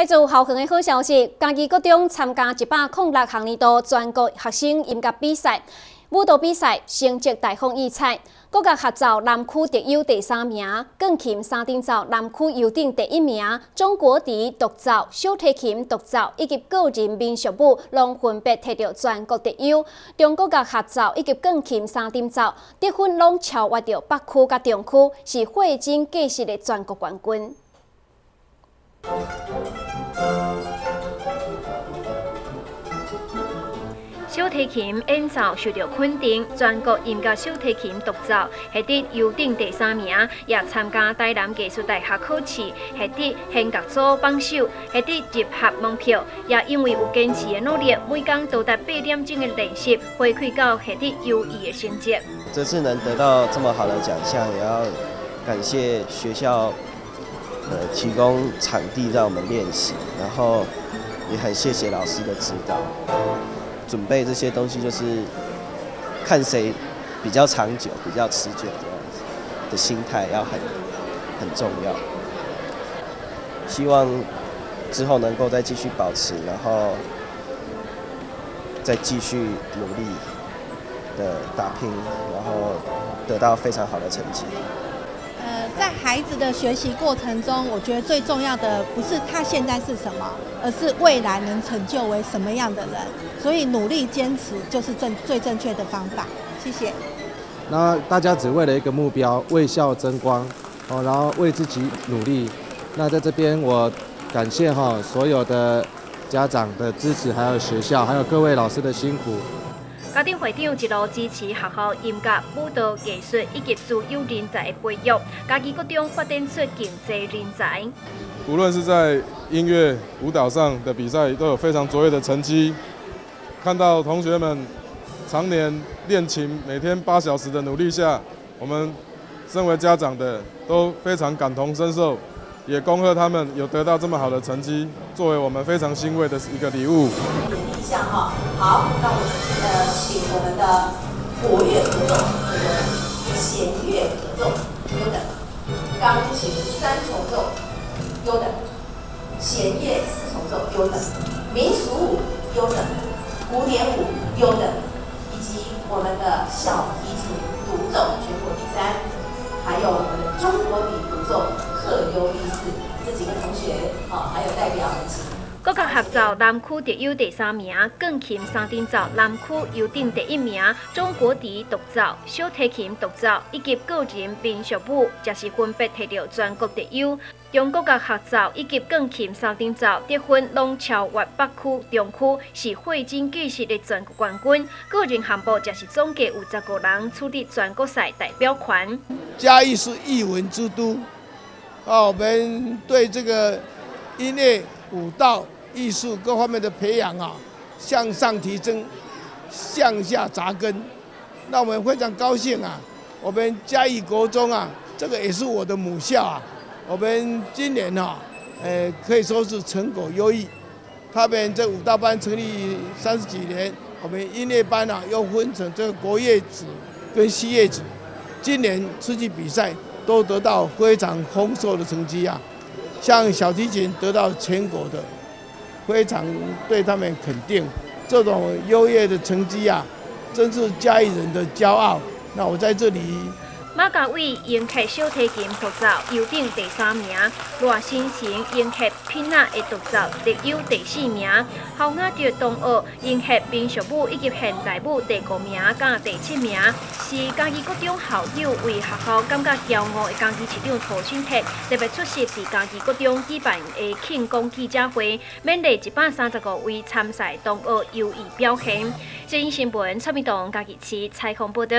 来自校园的好消息，嘉义国中参加一百零六学年度全国学生音乐比赛，舞蹈比赛成绩大放异彩。国家合奏南区特优第三名，钢琴三点奏南区优等第一名，中国笛独奏、小提琴独奏以及个人民俗舞拢分别摕到全国特优。中国嘅合奏以及钢琴三点奏得分拢超越到北区甲中区，是汇金计时的全国冠军。小提琴演奏受到肯定，全国音乐小提琴独奏获得优等第三名，也参加台南艺术大学考试，获得弦乐组榜首，获得入学门票。也因为有坚持的努力，每天多达八点钟的练习，回馈到获得优异的成绩。这次能得到这么好的奖项，也要感谢学校。呃，提供场地让我们练习，然后也很谢谢老师的指导。准备这些东西就是看谁比较长久、比较持久的样子的心态要很很重要。希望之后能够再继续保持，然后再继续努力的打拼，然后得到非常好的成绩。呃在孩子的学习过程中，我觉得最重要的不是他现在是什么，而是未来能成就为什么样的人。所以努力坚持就是正最正确的方法。谢谢。那大家只为了一个目标，为校争光哦，然后为自己努力。那在这边我感谢哈所有的家长的支持，还有学校，还有各位老师的辛苦。家庭会长一路支持学校音乐、舞蹈、艺术以及自由人才的培育，家己各中发展出经济人才。无论是在音乐、舞蹈上的比赛，都有非常卓越的成绩。看到同学们常年练琴，每天八小时的努力下，我们身为家长的都非常感同身受，也恭贺他们有得到这么好的成绩，作为我们非常欣慰的一个礼物。一下哈，好，那我们呃，请我们的国乐合奏，这个弦乐合奏优等，钢琴三重奏优等，弦乐四重奏优等，民俗舞优等，古典舞优等，以及我们的小提琴独奏全国第三，还有我们的中国笛独奏特优第四，这几个同学，好，还有代表们请。国家合奏南区得优第三名，钢琴三点奏南区优顶第一名，中国笛独奏、小提琴独奏以及个人民俗舞，则是分别摕到全国第优。中国合奏以及钢琴三点奏得分拢超越北区、中区，是汇金计时的全国冠军。个人项目则是总计有十个人取得全国赛代表权。嘉义是艺文之都，啊，我们对这个音乐。舞蹈、艺术各方面的培养啊，向上提升，向下扎根。那我们非常高兴啊！我们嘉义国中啊，这个也是我的母校啊。我们今年哈，呃，可以说是成果优异。他们这舞蹈班成立三十几年，我们音乐班啊又分成这个国乐组跟西乐组。今年出去比赛都得到非常丰硕的成绩啊。像小提琴得到全国的，非常对他们肯定，这种优越的成绩啊，真是嘉义人的骄傲。那我在这里。马家伟赢客小提琴独奏优顶第三名，罗新成赢客品仔的独奏得优第四名，侯雅卓同学赢客民俗舞以及现代舞第五名，甲第七名，是家己国中校友为学校感觉骄傲的嘉义市长涂春泰特别出席伫嘉义国中举办的庆功记者会，勉励一百三十五位参赛同学优异表现。新新闻蔡明东嘉义市采访报道。